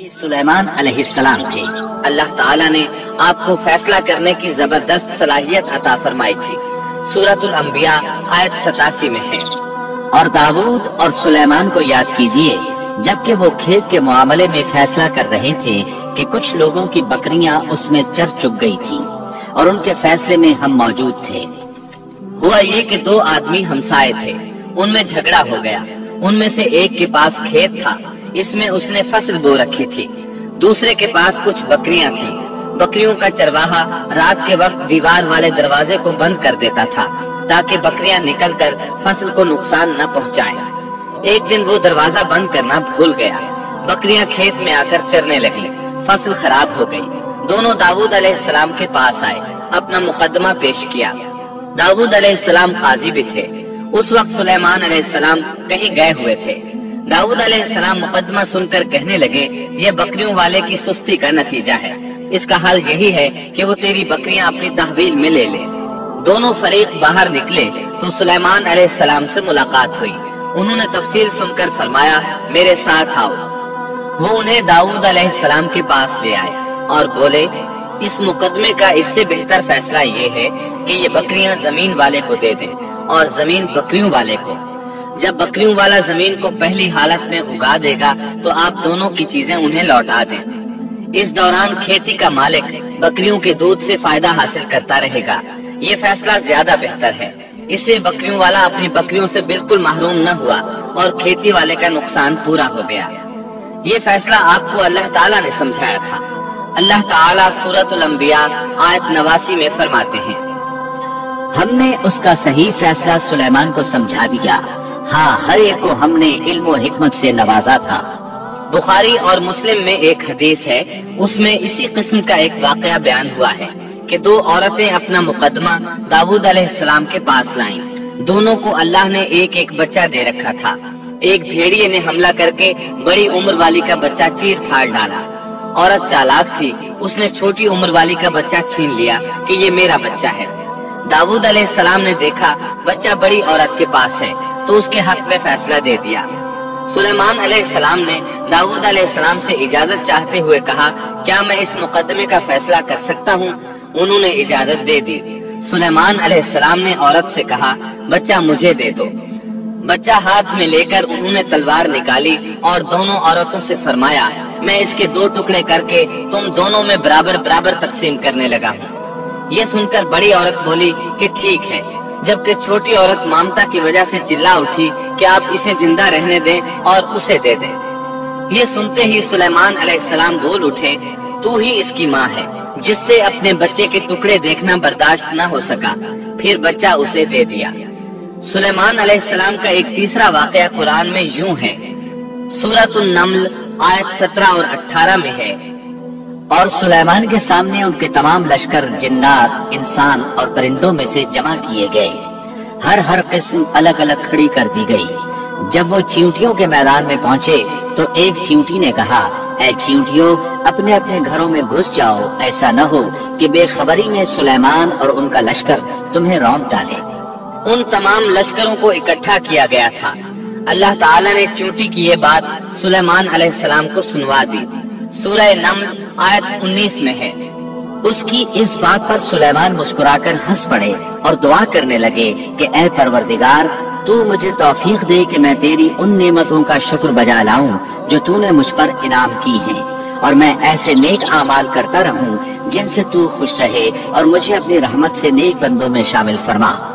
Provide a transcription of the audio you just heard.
ये सुलेमान अलैहिस्सलाम थे। अल्लाह ताला ने आपको फैसला करने की ज़बरदस्त सलाहियत अता फरमाई थी। सूरतुल आयत सतासी में है। और दाऊद और सुलेमान को याद कीजिए, जबकि वो खेत के मामले में फैसला कर रहे थे कि कुछ लोगों की बकरियाँ उसमें चर चुग गई थी और उनके फैसले में हम मौजूद थे। हुआ ये कि दो आदमी हमसाए थे। उनमें झगड़ा हो गया। उनमें से एक के पास खेत था। इसमें उसने फ़सल बो रखी थी। दूसरे के पास कुछ बकरियाँ थी। बकरियों का चरवाहा रात के वक्त दीवार वाले दरवाजे को बंद कर देता था, ताकि बकरियाँ निकलकर फ़सल को नुकसान न पहुंचाएँ। एक दिन वो दरवाज़ा बंद करना भूल गया। बकरियाँ खेत में आकर चरने लगी। फ़सल खराब हो गई। दोनों दाऊद सलाम के पास आए। अपना मुकदमा पेश किया। दाऊद सलाम काजी भी थे। उस वक्त सुलेमान सलाम कहीं गए हुए थे। दाऊद सलाम मुकदमा सुनकर कहने लगे, ये बकरियों वाले की सुस्ती का नतीजा है। इसका हाल यही है कि वो तेरी बकरियाँ अपनी तहवील में ले ले। दोनों फरीक बाहर निकले तो सुलेमान सलाम से मुलाकात हुई। उन्होंने तफसील सुनकर फरमाया, मेरे साथ आओ। वो उन्हें दाऊद सलाम के पास ले आए और बोले, इस मुकदमे का इससे बेहतर फैसला ये है कि ये बकरियाँ ज़मीन वाले को दे दें और ज़मीन बकरियों वाले को जब बकरियों वाला ज़मीन को पहली हालत में उगा देगा तो आप दोनों की चीज़ें उन्हें लौटा दें। इस दौरान खेती का मालिक बकरियों के दूध से फ़ायदा हासिल करता रहेगा। ये फैसला ज़्यादा बेहतर है। इससे बकरियों वाला अपनी बकरियों से बिल्कुल महरूम न हुआ और खेती वाले का नुकसान पूरा हो गया। ये फैसला आपको अल्लाह ताला ने समझाया था। अल्लाह ताला सूरत अंबिया आयत नवासी में फरमाते हैं, हमने उसका सही फैसला सुलेमान को समझा दिया। हाँ हर एक को हमने इल्म हिकमत से नवाजा था। बुखारी और मुस्लिम में एक हदीस है, उसमें इसी किस्म का एक वाकया बयान हुआ है कि दो औरतें अपना मुकदमा दाऊद सलाम के पास लाईं। दोनों को अल्लाह ने एक एक बच्चा दे रखा था। एक भेड़िए ने हमला करके बड़ी उम्र वाली का बच्चा चीर फाड़ डाला। औरत चालाक थी, उसने छोटी उम्र वाली का बच्चा छीन लिया कि ये मेरा बच्चा है। दाऊद सलाम ने देखा, बच्चा बड़ी औरत के पास है। तो उसके हक में फैसला दे दिया। सुलेमान सलाम ने दाऊद सलाम से इजाज़त चाहते हुए कहा, क्या मैं इस मुकदमे का फैसला कर सकता हूँ? उन्होंने इजाज़त दे दी। सुलेमान सलाम ने औरत से कहा, बच्चा मुझे दे दो। बच्चा हाथ में लेकर उन्होंने तलवार निकाली और दोनों औरतों से फरमाया, मैं इसके दो टुकड़े करके तुम दोनों में बराबर बराबर तकसीम करने लगा हूँ। ये सुनकर बड़ी औरत बोली कि, ठीक है। जबकि छोटी औरत ममता की वजह से चिल्ला उठी कि आप इसे ज़िंदा रहने दें और उसे दे दें। ये सुनते ही सुलेमान अलैहिस्सलाम बोल उठे, तू ही इसकी माँ है, जिससे अपने बच्चे के टुकड़े देखना बर्दाश्त न हो सका फिर बच्चा उसे दे दिया सुलेमान अलैहिस्सलाम का एक तीसरा वाकया कुरान में यूँ है सूरत नमल, आयत सत्रह और अठारह में है और सुलेमान के सामने उनके तमाम लश्कर, जिन्नात, इंसान और परिंदों में से जमा किए गए। हर हर किस्म अलग अलग खड़ी कर दी गई। जब वो चींटियों के मैदान में पहुँचे तो एक चींटी ने कहा, ऐ चींटियों अपने अपने घरों में घुस जाओ। ऐसा न हो कि बेखबरी में सुलेमान और उनका लश्कर तुम्हें रौंद डाले। उन तमाम लश्करों को इकट्ठा किया गया था। अल्लाह ताला ने चींटी की ये बात सुलेमान अलैहिस्सलाम को सुनवा दी। सूरह नम आयत 19 में है। उसकी इस बात पर सुलेमान मुस्कुराकर हंस पड़े और दुआ करने लगे कि, ए परवरदिगार, तू मुझे तौफीक दे कि मैं तेरी उन नेमतों का शुक्र बजा लाऊं, जो तूने मुझ पर इनाम की है। और मैं ऐसे नेक आमाल करता रहूँ, जिनसे तू खुश रहे और मुझे अपनी रहमत से नेक बंदों में शामिल फरमा।